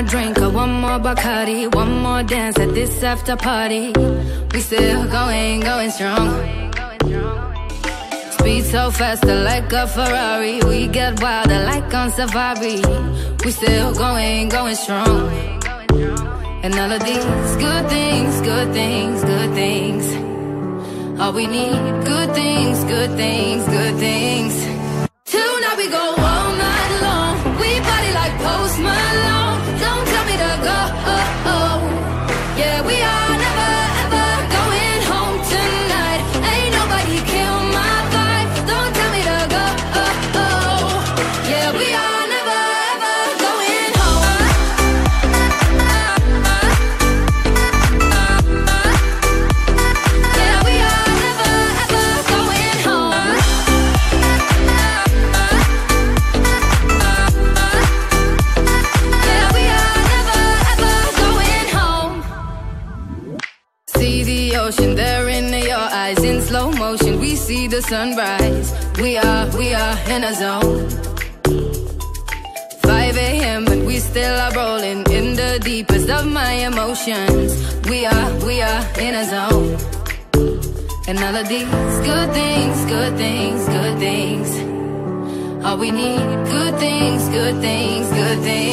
more drink, or one more Bacardi, one more dance at this after party. We still going, going strong. Speed so faster like a Ferrari. We get wilder like on safari. We still going, going strong. And all of these good things, good things, good things. All we need, good things, good things. Eyes in slow motion. We see the sunrise. We are, we are in a zone. 5 a.m. but we still are rolling in the deepest of my emotions. We are, we are in a zone. And all of these good things, good things, good things. All we need, good things, good things, good things.